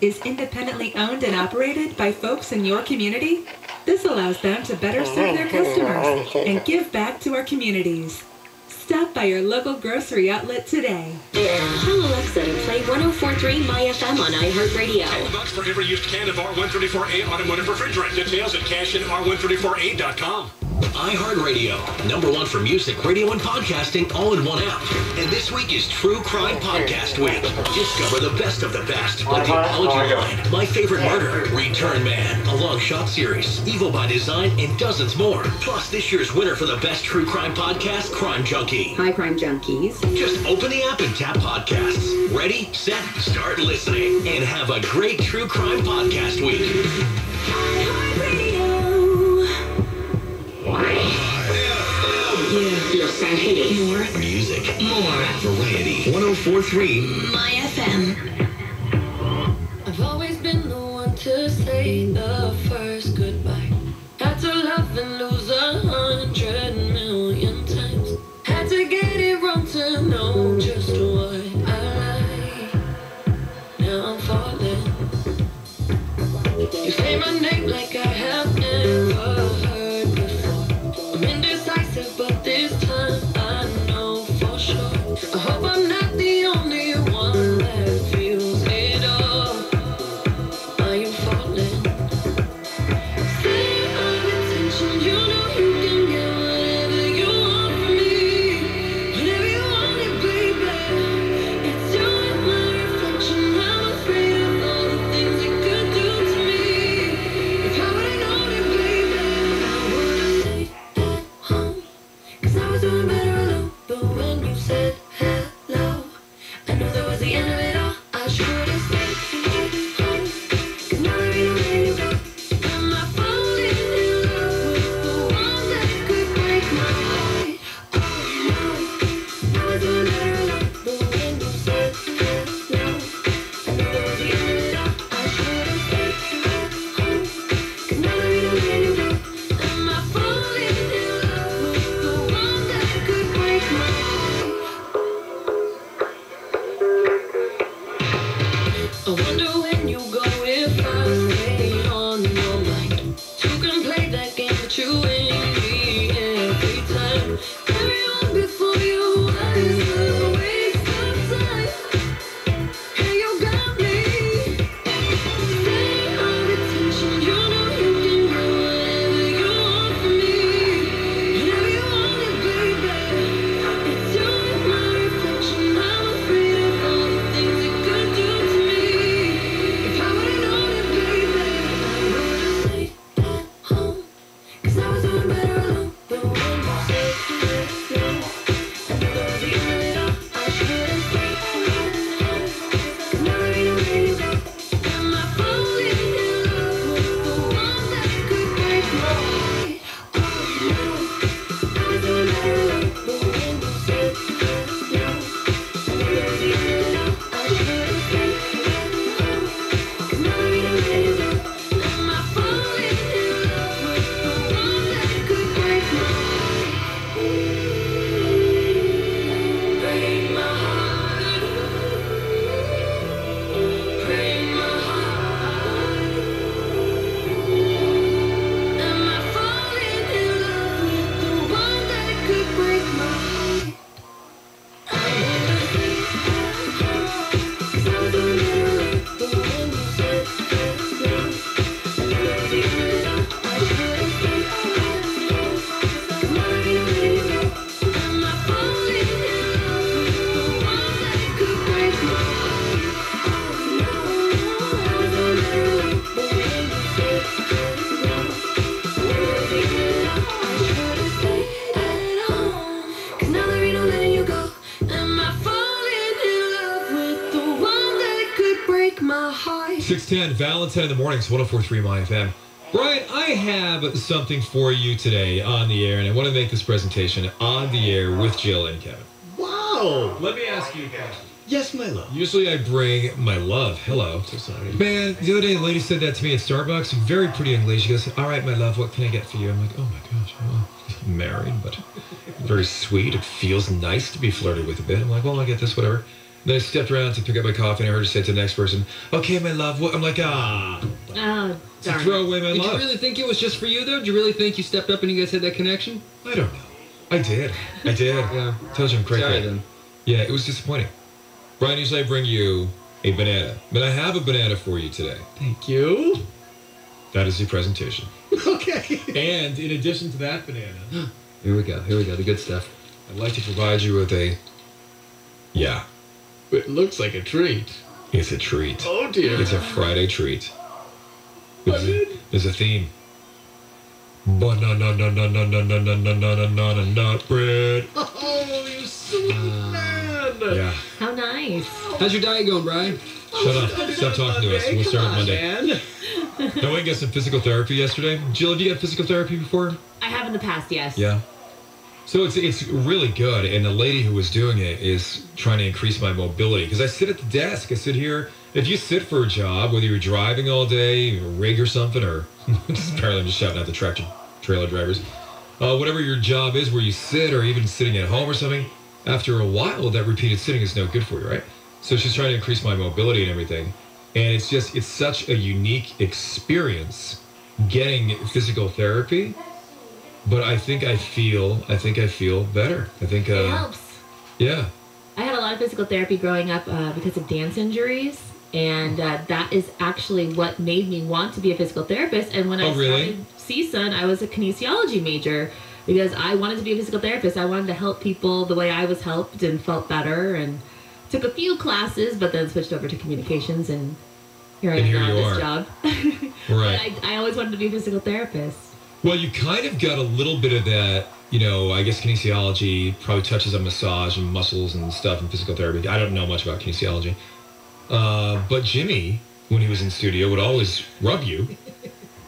is independently owned and operated by folks in your community? This allows them to better serve mm-hmm. their customers mm-hmm. Mm-hmm. and give back to our communities. Stop by your local grocery outlet today. Tell Alexa to play 1043 My FM on iHeartRadio. 10 bucks for every used can of R134A automotive refrigerant. Details at cashinr134a.com. iHeartRadio, number one for music, radio, and podcasting all in one app. And this week is True Crime Podcast Week. Discover the best of the best, like The Apology Line, My Favorite Murder, Return Man, a long shot series, Evil by Design, and dozens more. Plus, this year's winner for the best true crime podcast, Crime Junkie. Hi, Crime Junkies. Just open the app and tap podcasts. Ready, set, start listening, and have a great true crime podcast week. Yeah, Los More music, more variety. 1043 My FM. I've always been the one to say the first goodbye. Had to love and lose a hundred million times. Had to get it wrong to know just what I like. Now I'm falling. You say my name like I have never heard 610 Valentine in the mornings, 1043 My FM. Brian, I have something for you today on the air, and I want to make this presentation on the air with Jill and Kevin. Wow. Let me ask you a question. Yes, my love. Usually I bring my love. Hello. So sorry. Man, the other day a lady said that to me at Starbucks. Very pretty young lady. She goes, All right, my love, what can I get for you? I'm like, Oh my gosh, well, I'm married, but very sweet. It feels nice to be flirted with a bit. I'm like, Well, I'll get this, whatever. Then I stepped around to pick up my coffee, and I heard her say to the next person, "Okay, my love." What? I'm like, ah, Oh, to darn. throw away my love. Did you really think it was just for you, though? Did you really think you stepped up and you guys had that connection? I don't know. I did. I did. Yeah. Told you I'm crazy. Sorry, then. Yeah, it was disappointing. Brian, usually I bring you a banana, but I have a banana for you today. Thank you. That is the presentation. Okay. And in addition to that banana, Here we go. Here we go. The good stuff. I'd like to provide you with a. Yeah, it looks like a treat. It's a treat. Oh dear. It's a Friday treat. There's, a, there's a theme. Banana, banana, banana, banana, banana, nut bread. Oh, you sweet uh, man. Yeah. How nice. How's your diet going, Brian? Shut up. Stop talking to us. We'll start on Monday. No I got some physical therapy yesterday. Jill, have you had physical therapy before? I have in the past, yes. Yeah. So it's it's really good, and the lady who was doing it is trying to increase my mobility because I sit at the desk. I sit here. If you sit for a job, whether you're driving all day, rig or something, or apparently I'm just shouting at the tractor trailer drivers, uh, whatever your job is, where you sit, or even sitting at home or something, after a while, that repeated sitting is no good for you, right? So she's trying to increase my mobility and everything, and it's just it's such a unique experience getting physical therapy but I think I feel I think I feel better. I think It uh helps. yeah. I had a lot of physical therapy growing up uh, because of dance injuries, and uh, that is actually what made me want to be a physical therapist. And when I Oh, really? started CSUN, I was a kinesiology major because I wanted to be a physical therapist. I wanted to help people the way I was helped and felt better, and took a few classes, but then switched over to communications, and here I And am now this job. Right. But I, I always wanted to be a physical therapist. Well, you kind of got a little bit of that, you know, I guess kinesiology probably touches on massage and muscles and stuff and physical therapy. I don't know much about kinesiology. Uh, but Jimmy, when he was in studio, would always rub you.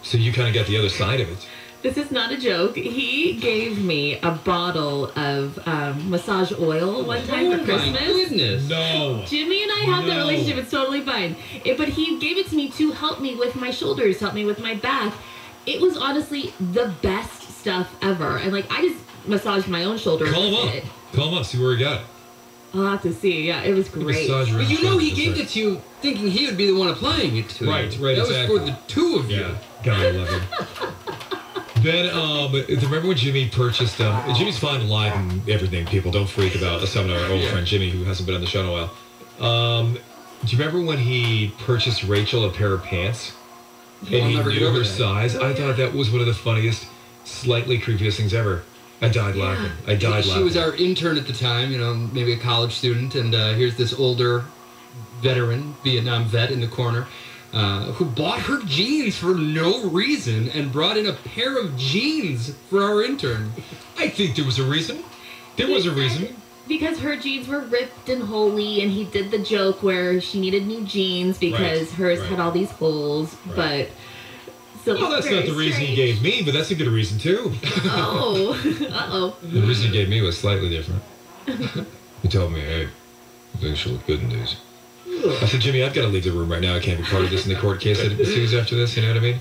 So you kind of got the other side of it. This is not a joke. He gave me a bottle of um, massage oil one time oh for my Christmas. goodness. No. Jimmy and I have that relationship. It's totally fine. It, but he gave it to me to help me with my shoulders, help me with my back. It was honestly the best stuff ever. And like I just massaged my own shoulder. Call him up. it. Call him up. See where he got it. I'll have to see. Yeah, it was great. Massage your But you know he gave it to you thinking he would be the one applying it to Right, you. right, That exactly. was for the two of you. Yeah, God, I love him. then, um, remember when Jimmy purchased? Um, Jimmy's fine live and everything. People don't freak about some of our old Yeah. friend Jimmy who hasn't been on the show in a while. Um, do you remember when he purchased Rachel a pair of pants? And I'll he never knew her size. I thought that was one of the funniest, slightly creepiest things ever. I died laughing. I died She laughing. was our intern at the time, you know, maybe a college student, and uh, here's this older veteran, Vietnam vet in the corner, uh, who bought her jeans for no reason and brought in a pair of jeans for our intern. I think there was a reason. There was a reason. Because her jeans were ripped and holy, and he did the joke where she needed new jeans because Right, hers right. had all these holes. Right. But so Well, that's not the reason he gave me, but that's a good reason too. Oh, uh oh. The reason he gave me was slightly different. he told me, hey, I think she'll look good in these. I said, Jimmy, I've got to leave the room right now. I can't be part of this in the court case that ensues after this. You know what I mean?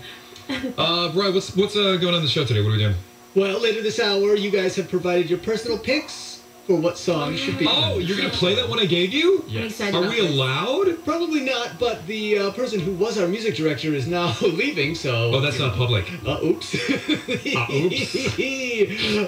Uh, Brian, what's what's uh, going on in the show today? What are we doing? Well, later this hour, you guys have provided your personal picks for what song should be. Oh, you're gonna play that one I gave you? I'm Are we allowed? Probably not, but the uh, person who was our music director is now leaving, so. Oh, that's not public. Uh, oops. oops.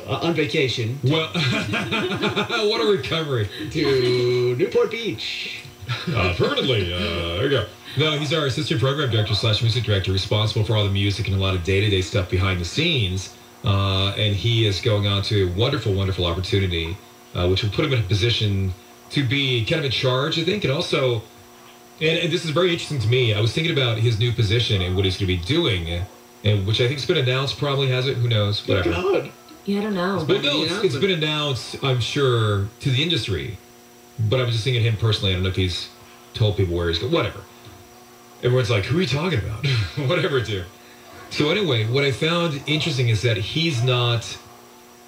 Uh, on vacation Well, what a recovery. to Newport Beach. uh, permanently. Uh, there you go. No, he's our assistant program director slash music director, responsible for all the music and a lot of day to day stuff behind the scenes. Uh, and he is going on to a wonderful, wonderful opportunity, uh, which will put him in a position to be kind of in charge, I think, and also. And, and this is very interesting to me. I was thinking about his new position and what he's going to be doing, and which I think has been announced. Probably has it. Who knows? Good Whatever. God. Yeah, I don't know. But no, it's, it's been announced, I'm sure, to the industry. But I was just thinking of him personally. I don't know if he's told people where he's going. Whatever. Everyone's like, who are you talking about? Whatever, dude. So anyway, what I found interesting is that he's not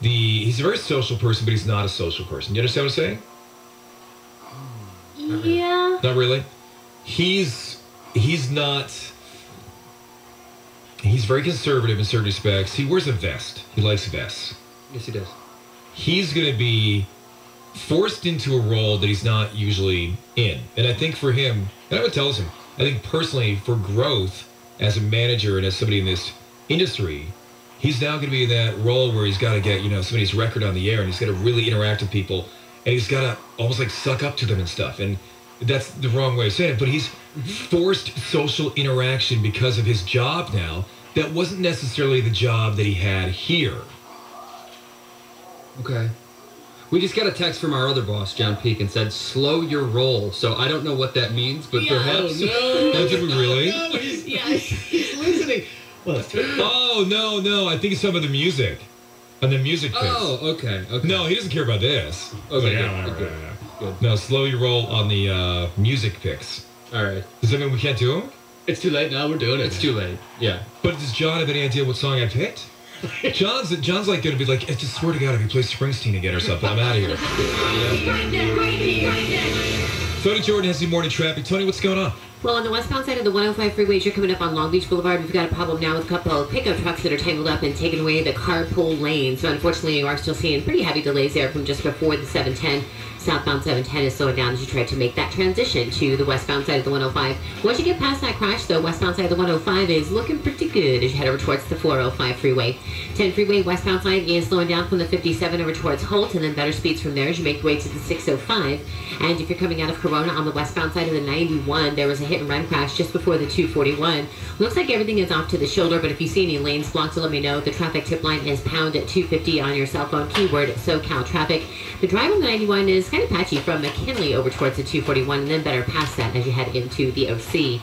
the. He's a very social person, but he's not a social person. You understand what I'm saying? Yeah. Not really. He's he's not. He's very conservative in certain respects. He wears a vest. He likes vests. Yes, he does. he's going to be forced into a role that he's not usually in. And I think for him, and I would tell him, I think personally for growth as a manager and as somebody in this industry, he's now going to be in that role where he's got to get, you know, somebody's record on the air and he's got to really interact with people and he's got to almost like suck up to them and stuff. And that's the wrong way of saying it, but he's mm-hmm. forced social interaction because of his job now that wasn't necessarily the job that he had here. Okay. We just got a text from our other boss, John Peake, and said, slow your roll. So I don't know what that means, but Yeah. perhaps. Oh, did we really? No, he's, Yeah. he's listening. Well, Oh, no, no. I think it's talking about the music. and the music fix. Oh, okay. okay. No, he doesn't care about this. Okay, But good, yeah, good, yeah, yeah. good. No, slow your roll on the uh, music picks. All right. Does that mean we can't do them? it's too late now. We're doing it. It's too late. Yeah. But does John have any idea what song I picked? John's John's like going to be like, I just swear to God, if he plays Springsteen again or something, I'm out of here. Tony Jordan has the morning traffic. Tony, what's going on? Well, on the westbound side of the 105 freeway, you're coming up on Long Beach Boulevard, we've got a problem now with a couple of pickup trucks that are tangled up and taking away the carpool lane. So unfortunately, you are still seeing pretty heavy delays there from just before the 710. Southbound 710 is slowing down as you try to make that transition to the westbound side of the 105. Once you get past that crash, though, westbound side of the 105 is looking pretty good as you head over towards the 405 freeway. 10 freeway westbound side again slowing down from the 57 over towards Holt, and then better speeds from there as you make your way to the 605. And if you're coming out of Corona on the westbound side of the 91, there was a hit and run crash just before the 241. Looks like everything is off to the shoulder, but if you see any lanes blocked, let me know. The traffic tip line is pound at 250 on your cell phone keyword SoCal traffic. The drive on the 91 is kind of patchy from McKinley over towards the 241, and then better past that as you head into the OC.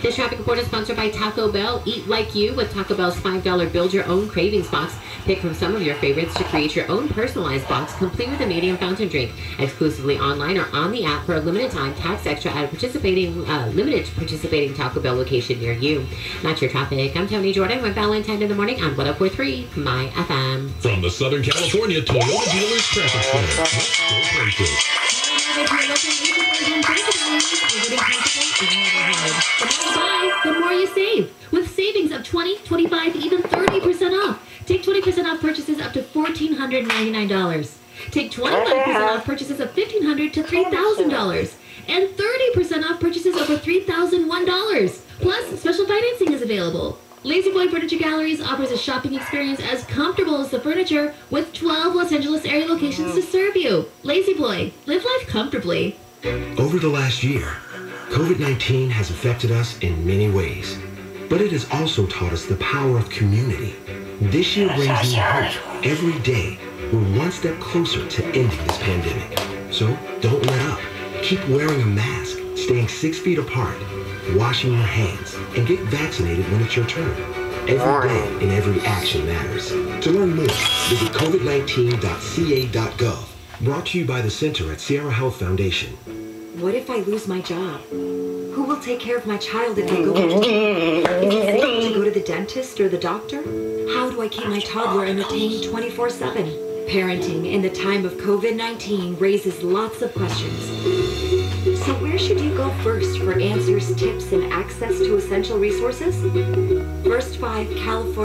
This traffic report is sponsored by Taco Bell. Eat like you with Taco Bell's $5 Build Your Own Cravings box. Pick from some of your favorites to create your own personalized box, complete with a medium fountain drink, exclusively online or on the app for a limited time. Tax extra at a participating, uh, limited participating Taco Bell location near you. Not your traffic. I'm Tony Jordan with Valentine in the morning on 104.3 My FM. From the Southern California Toyota Dealers Traffic Center. The more you save. With savings of 20, 25, even 30% off. Take 20% off purchases up to $1,499. Take 25% off purchases of 1,500 to $3,000. And 30% off purchases over $3,001. Plus, special financing is available. La-Z-Boy Furniture Galleries offers a shopping experience as comfortable as the furniture with 12 Los Angeles area locations to serve you. La-Z-Boy, live life comfortably. Over the last year, COVID 19 has affected us in many ways, but it has also taught us the power of community. This year brings me hope. Every day, we're one step closer to ending this pandemic. So don't let up. Keep wearing a mask, staying six feet apart, washing your hands, and get vaccinated when it's your turn. Every day and every action matters. To learn more, visit covid19.ca.gov. Brought to you by the Center at Sierra Health Foundation. What if I lose my job? Who will take care of my child if I go into Is it safe to go to the dentist or the doctor? How do I keep my toddler entertained 24-7? Parenting in the time of COVID-19 raises lots of questions. So where should you go first for answers, tips, and access to essential resources? First 5 California